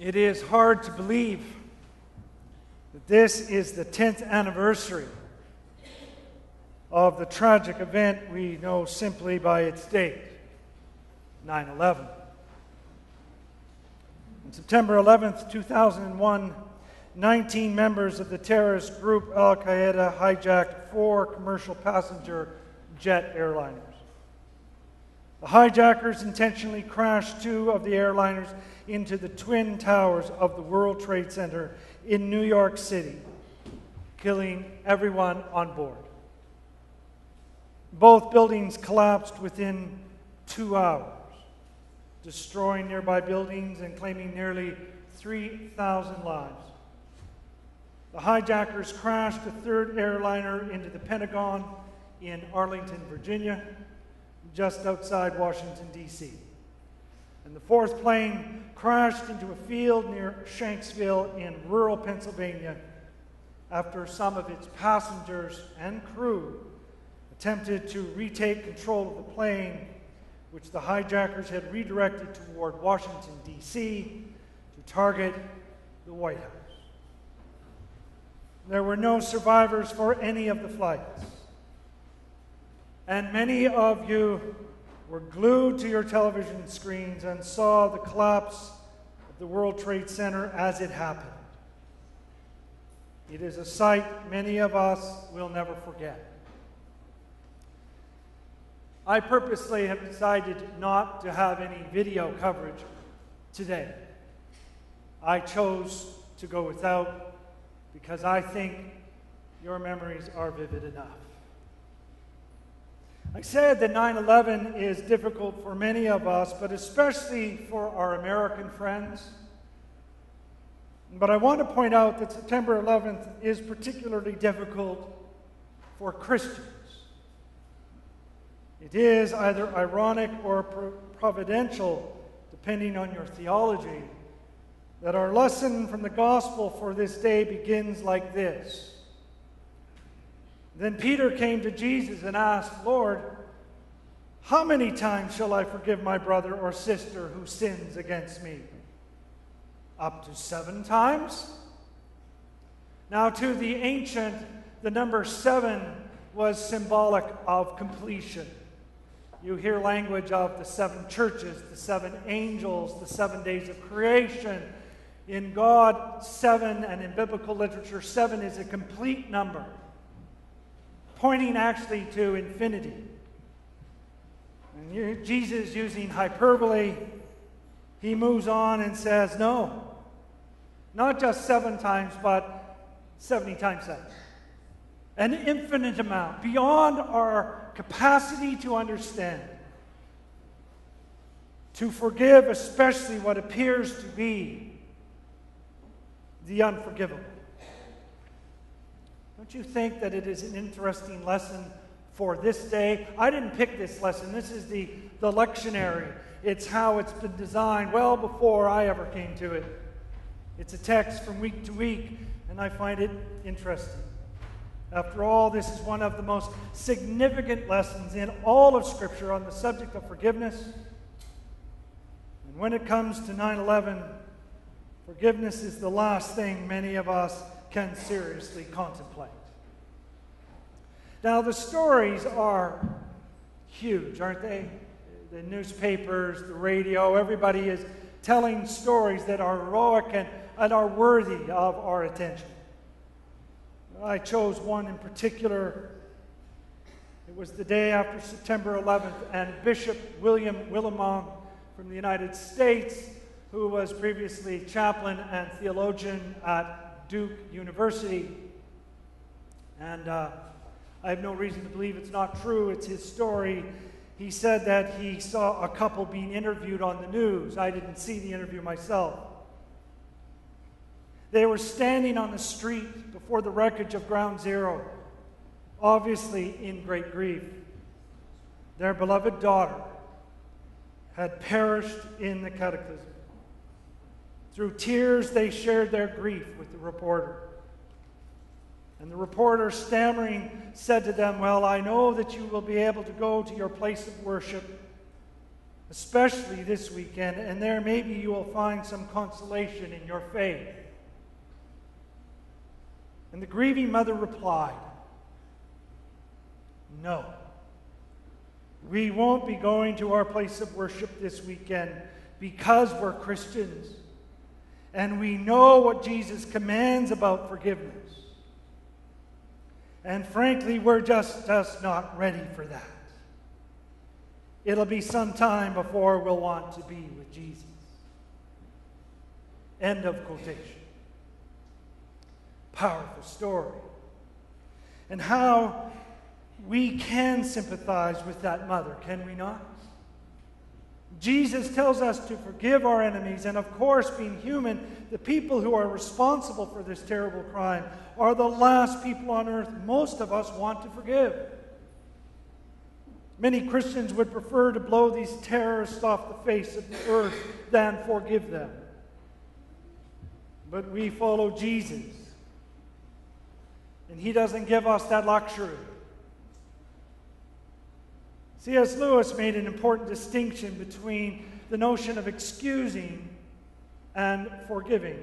It is hard to believe that this is the 10th anniversary of the tragic event we know simply by its date 9 11. On September 11th, 2001, 19 members of the terrorist group Al Qaeda hijacked four commercial passenger jet airliners. The hijackers intentionally crashed two of the airliners into the twin towers of the World Trade Center in New York City, killing everyone on board. Both buildings collapsed within two hours, destroying nearby buildings and claiming nearly 3,000 lives. The hijackers crashed a third airliner into the Pentagon in Arlington, Virginia, just outside Washington, D.C. And the fourth plane crashed into a field near Shanksville in rural Pennsylvania after some of its passengers and crew attempted to retake control of the plane, which the hijackers had redirected toward Washington, D.C., to target the White House. There were no survivors for any of the flights. And many of you were glued to your television screens and saw the collapse of the World Trade Center as it happened. It is a sight many of us will never forget. I purposely have decided not to have any video coverage today. I chose to go without because I think your memories are vivid enough. I said that 9 11 is difficult for many of us, but especially for our American friends. But I want to point out that September 11th is particularly difficult for Christians. It is either ironic or providential, depending on your theology, that our lesson from the gospel for this day begins like this then Peter came to Jesus and asked, Lord, how many times shall I forgive my brother or sister who sins against me? Up to seven times? Now, to the ancient, the number seven was symbolic of completion. You hear language of the seven churches, the seven angels, the seven days of creation. In God, seven, and in biblical literature, seven is a complete number pointing actually to infinity. And Jesus, using hyperbole, he moves on and says, No, not just seven times, but 70 times seven. An infinite amount, beyond our capacity to understand. To forgive, especially what appears to be the unforgivable. Don't you think that it is an interesting lesson for this day? I didn't pick this lesson. This is the, the lectionary. It's how it's been designed well before I ever came to it. It's a text from week to week, and I find it interesting. After all, this is one of the most significant lessons in all of Scripture on the subject of forgiveness. And when it comes to 9 11, forgiveness is the last thing many of us can seriously contemplate. Now, the stories are huge, aren't they? The newspapers, the radio, everybody is telling stories that are heroic and, and are worthy of our attention. I chose one in particular. It was the day after September 11th, and Bishop William Willimon from the United States, who was previously chaplain and theologian at Duke University. And uh, I have no reason to believe it's not true. It's his story. He said that he saw a couple being interviewed on the news. I didn't see the interview myself. They were standing on the street before the wreckage of Ground Zero, obviously in great grief. Their beloved daughter had perished in the cataclysm. Through tears, they shared their grief with the reporter. And the reporter, stammering, said to them, Well, I know that you will be able to go to your place of worship, especially this weekend, and there maybe you will find some consolation in your faith. And the grieving mother replied, No. We won't be going to our place of worship this weekend because we're Christians and we know what Jesus commands about forgiveness. And frankly, we're just, just not ready for that. It'll be some time before we'll want to be with Jesus. End of quotation. Powerful story. And how we can sympathize with that mother, can we not? Jesus tells us to forgive our enemies, and of course, being human, the people who are responsible for this terrible crime are the last people on earth most of us want to forgive. Many Christians would prefer to blow these terrorists off the face of the earth than forgive them. But we follow Jesus, and He doesn't give us that luxury. C.S. Lewis made an important distinction between the notion of excusing and forgiving.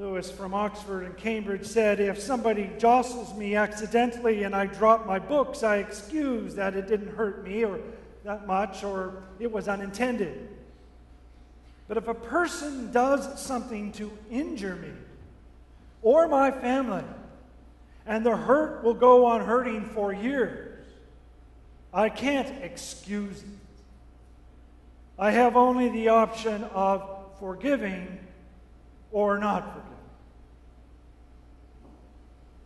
Lewis from Oxford and Cambridge said, If somebody jostles me accidentally and I drop my books, I excuse that it didn't hurt me or that much or it was unintended. But if a person does something to injure me or my family, and the hurt will go on hurting for years, I can't excuse it. I have only the option of forgiving or not forgiving.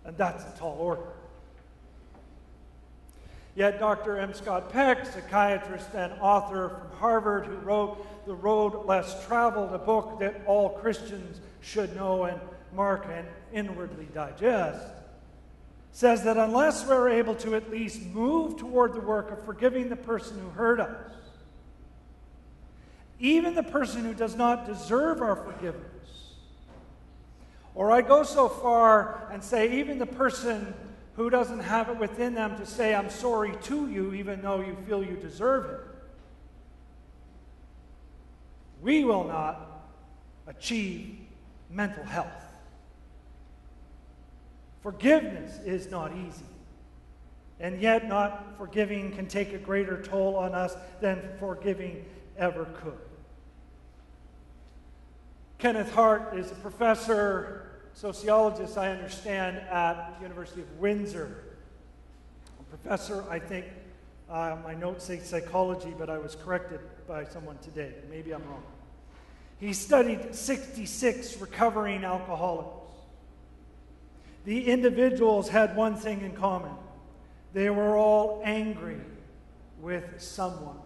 And that's a tall order. Yet Dr. M. Scott Peck, psychiatrist and author from Harvard, who wrote The Road Less Traveled, a book that all Christians should know and mark and inwardly digest, says that unless we're able to at least move toward the work of forgiving the person who hurt us, even the person who does not deserve our forgiveness, or I go so far and say, even the person who doesn't have it within them to say, I'm sorry to you, even though you feel you deserve it, we will not achieve mental health. Forgiveness is not easy. And yet, not forgiving can take a greater toll on us than forgiving ever could. Kenneth Hart is a professor, sociologist, I understand, at the University of Windsor. A professor, I think, uh, my notes say psychology, but I was corrected by someone today. Maybe I'm wrong. He studied 66 recovering alcoholics. The individuals had one thing in common they were all angry with someone.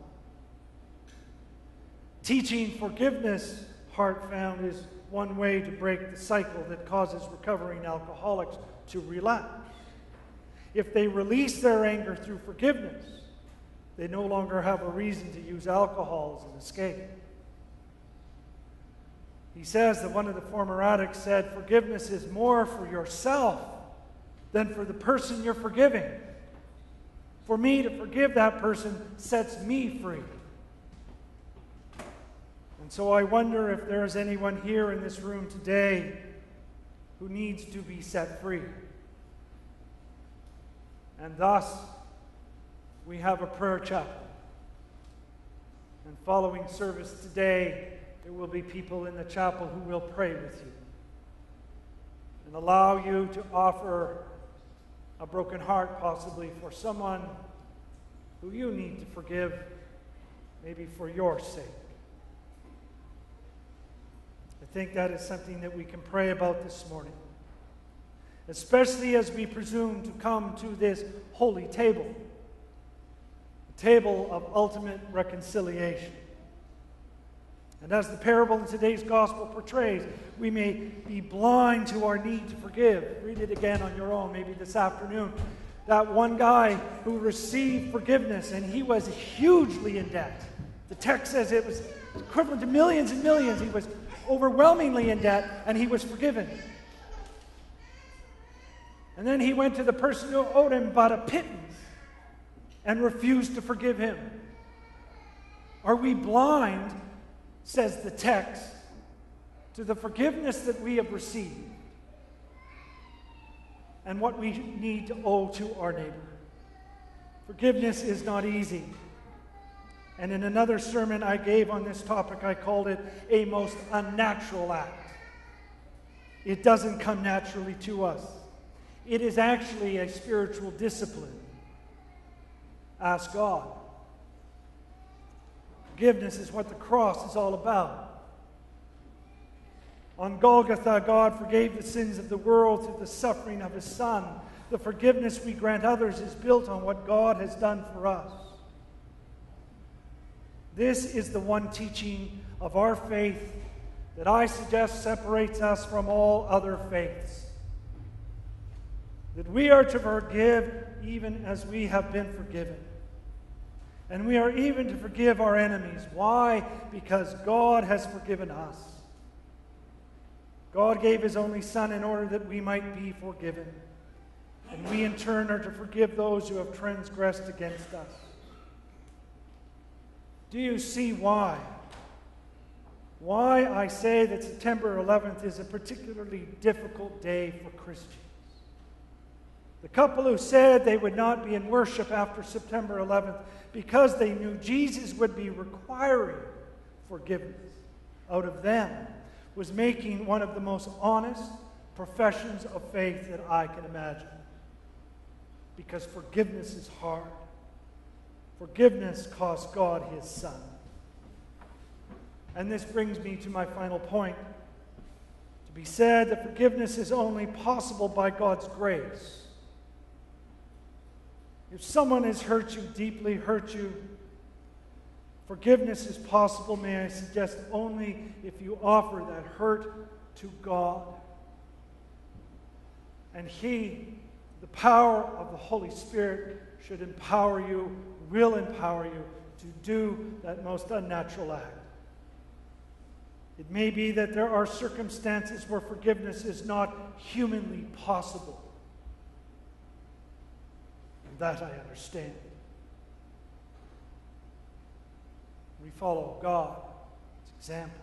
Teaching forgiveness, Hart found, is one way to break the cycle that causes recovering alcoholics to relapse. If they release their anger through forgiveness, they no longer have a reason to use alcohol as an escape. He says that one of the former addicts said, Forgiveness is more for yourself than for the person you're forgiving. For me to forgive that person sets me free. And so I wonder if there is anyone here in this room today who needs to be set free. And thus, we have a prayer chapel. And following service today, there will be people in the chapel who will pray with you and allow you to offer a broken heart, possibly for someone who you need to forgive, maybe for your sake. I think that is something that we can pray about this morning, especially as we presume to come to this holy table, a table of ultimate reconciliation. And as the parable in today's gospel portrays, we may be blind to our need to forgive. Read it again on your own, maybe this afternoon. That one guy who received forgiveness and he was hugely in debt. The text says it was equivalent to millions and millions. He was overwhelmingly in debt and he was forgiven. And then he went to the person who owed him but a pittance and refused to forgive him. Are we blind, says the text, to the forgiveness that we have received and what we need to owe to our neighbor? Forgiveness is not easy. And in another sermon I gave on this topic, I called it a most unnatural act. It doesn't come naturally to us, it is actually a spiritual discipline. Ask God. Forgiveness is what the cross is all about. On Golgotha, God forgave the sins of the world through the suffering of His Son. The forgiveness we grant others is built on what God has done for us. This is the one teaching of our faith that I suggest separates us from all other faiths. That we are to forgive even as we have been forgiven. And we are even to forgive our enemies. Why? Because God has forgiven us. God gave His only Son in order that we might be forgiven. And we, in turn, are to forgive those who have transgressed against us. Do you see why? Why I say that September 11th is a particularly difficult day for Christians. The couple who said they would not be in worship after September 11th because they knew Jesus would be requiring forgiveness out of them was making one of the most honest professions of faith that I can imagine. Because forgiveness is hard. Forgiveness cost God his son. And this brings me to my final point. To be said that forgiveness is only possible by God's grace. If someone has hurt you, deeply hurt you, forgiveness is possible, may I suggest, only if you offer that hurt to God. And He, the power of the Holy Spirit, should empower you, will empower you to do that most unnatural act. It may be that there are circumstances where forgiveness is not humanly possible. That I understand. We follow God's example.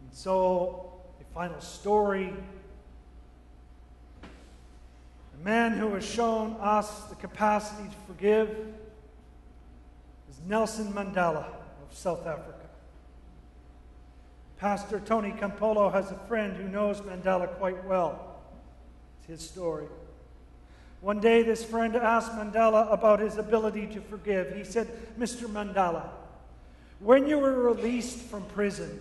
And so, a final story. the man who has shown us the capacity to forgive is Nelson Mandela of South Africa. Pastor Tony Campolo has a friend who knows Mandela quite well. It's his story. One day, this friend asked Mandela about his ability to forgive. He said, Mr. Mandela, when you were released from prison,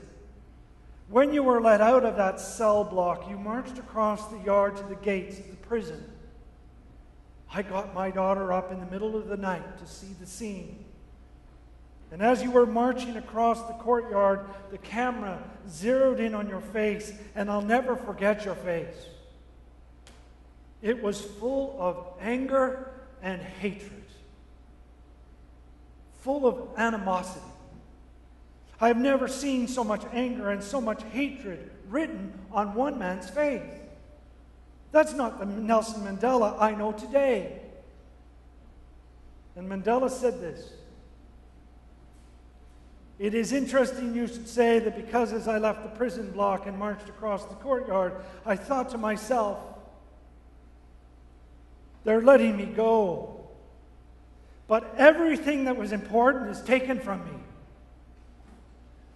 when you were let out of that cell block, you marched across the yard to the gates of the prison. I got my daughter up in the middle of the night to see the scene. And as you were marching across the courtyard, the camera zeroed in on your face, and I'll never forget your face. It was full of anger and hatred, full of animosity. I've never seen so much anger and so much hatred written on one man's face. That's not the Nelson Mandela I know today. And Mandela said this It is interesting you should say that because as I left the prison block and marched across the courtyard, I thought to myself, they're letting me go. But everything that was important is taken from me.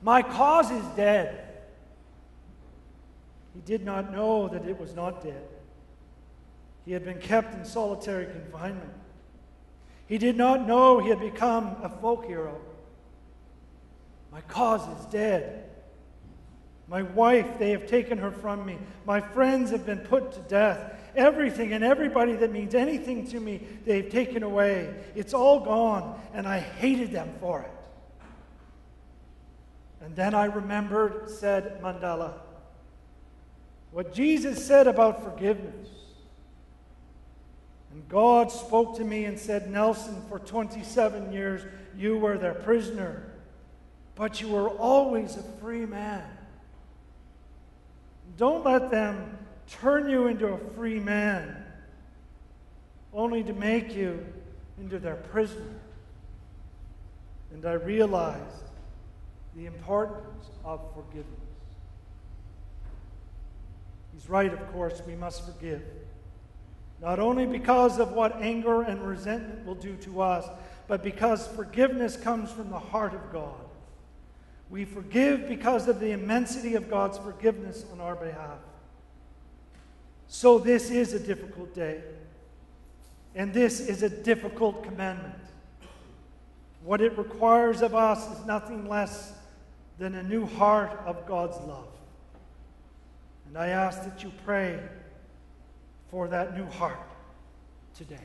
My cause is dead. He did not know that it was not dead. He had been kept in solitary confinement. He did not know he had become a folk hero. My cause is dead. My wife, they have taken her from me. My friends have been put to death. Everything and everybody that means anything to me, they've taken away. It's all gone, and I hated them for it. And then I remembered, said Mandela, what Jesus said about forgiveness. And God spoke to me and said, Nelson, for 27 years you were their prisoner, but you were always a free man. Don't let them turn you into a free man, only to make you into their prisoner. And I realized the importance of forgiveness. He's right, of course, we must forgive. Not only because of what anger and resentment will do to us, but because forgiveness comes from the heart of God. We forgive because of the immensity of God's forgiveness on our behalf. So, this is a difficult day. And this is a difficult commandment. What it requires of us is nothing less than a new heart of God's love. And I ask that you pray for that new heart today.